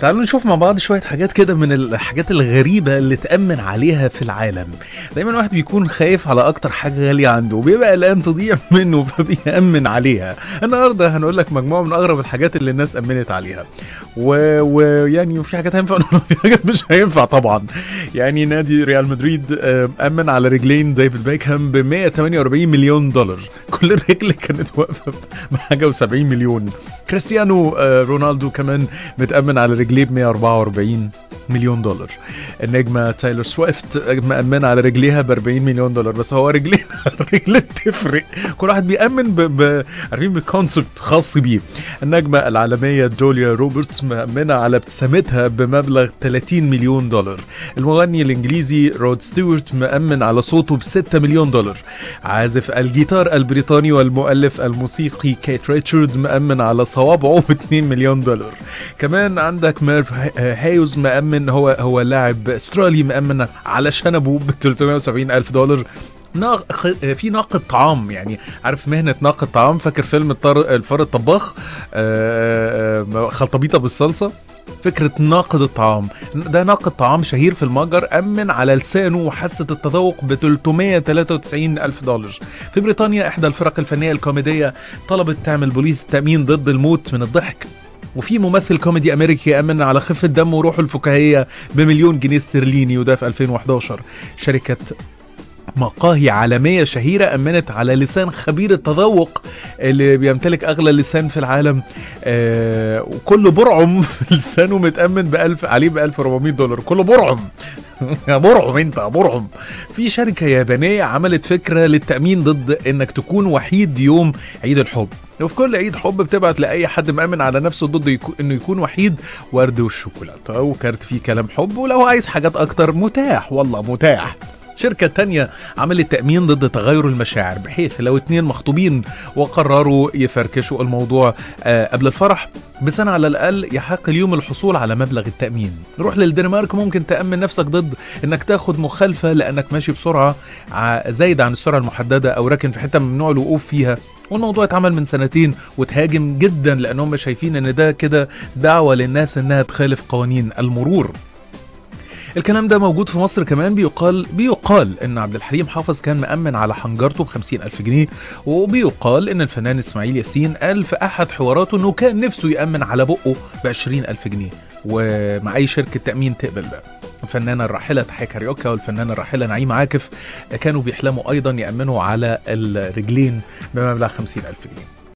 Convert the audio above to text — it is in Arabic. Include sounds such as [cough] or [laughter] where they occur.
تعالوا نشوف مع بعض شوية حاجات كده من الحاجات الغريبة اللي تأمن عليها في العالم. دايما الواحد بيكون خايف على أكتر حاجة غالية عنده وبيبقى قلقان تضيع [laughs] منه فبيأمن عليها. النهاردة هنقول لك مجموعة من أغرب الحاجات اللي الناس أمنت عليها. و- ويعني في حاجات هينفع نقولها، في حاجات مش هينفع طبعا. يعني نادي ريال مدريد آه، أمن على رجلين ديفيد بيكهام ب 148 مليون دولار. كل رجل كانت واقفة بحاجة و70 مليون. كريستيانو آه، رونالدو كمان متأمن على رجليه ب 144 مليون دولار. النجمة تايلور سويفت مأمنة على رجليها ب 40 مليون دولار. بس هو رجلين الرجل [laughs] تفرق. كل واحد بيأمن ب... عارفين ب concept خاص بيه. النجمة العالمية جوليا روبرتس مأمنة على ابتسامتها بمبلغ 30 مليون دولار. المغني الإنجليزي رود ستيوارت مأمن على صوته ب 6 مليون دولار. عازف الجيتار البريطاني والمؤلف الموسيقي كيت ريتشارد مأمن على صوابعه ب 2 مليون دولار. كمان عندك ميرف هاي- هايوز مأمن هو هو لاعب استرالي مأمن على شنبه ب 370 ألف دولار. ناق... في ناقد طعام يعني عارف مهنة ناقد طعام؟ فاكر فيلم. الفار الطباخ؟ آه، آه، خلطبيطة بالصلصة. فكرة ناقد الطعام. ده ناقد طعام شهير في المجر أمن على لسانه وحاسة التذوق ب 393 ألف دولار. في بريطانيا إحدى الفرق الفنية الكوميدية طلبت تعمل بوليس تأمين ضد الموت من الضحك. وفي ممثل كوميدي أمريكي امن على خفة دم وروحه الفكاهية بمليون جنيه استرليني وده في 2011 شركة مقاهي عالمية شهيرة أمنت على لسان خبير التذوق اللي بيمتلك أغلى لسان في العالم. آه وكل برعم [laughs] لسانه متأمن بألف عليه ب 1400 دولار. كل برعم. [laughs] يا برعم أنت يا برعم. في شركة يابانية عملت فكرة للتأمين ضد إنك تكون وحيد يوم عيد الحب. وفي كل عيد حب بتبعت لأي حد مأمن على نفسه ضد يكو إنه يكون وحيد ورد والشوكولاتة وكارت فيه كلام حب. ولو عايز حاجات أكتر متاح. والله متاح. شركة تانية عملت تأمين ضد تغير المشاعر بحيث لو اتنين مخطوبين وقرروا يفركشوا الموضوع آه، قبل الفرح بسنة على الأقل يحق اليوم الحصول على مبلغ التأمين. نروح للدنمارك ممكن تأمن نفسك ضد إنك تاخد مخالفة لأنك ماشي بسرعة زايدة عن السرعة المحددة أو راكن في حتة ممنوع الوقوف فيها. والموضوع اتعمل من سنتين وتهاجم جدا لانهم شايفين إن ده كده دعوة للناس إنها تخالف قوانين المرور. الكلام ده موجود في مصر كمان. بيقال بيقال إن عبد الحليم حافظ كان مأمن على حنجرته ب ألف جنيه وبيقال إن الفنان إسماعيل ياسين قال في أحد حواراته إنه كان نفسه يأمن على بقه ب ألف جنيه. ومع أي شركة تأمين تقبل ده. الفنانة الراحلة تحية كاريوكا والفنانة الراحلة نعيم عاكف كانوا بيحلموا أيضا يأمنوا على الرجلين بمبلغ 50 ألف جنيه.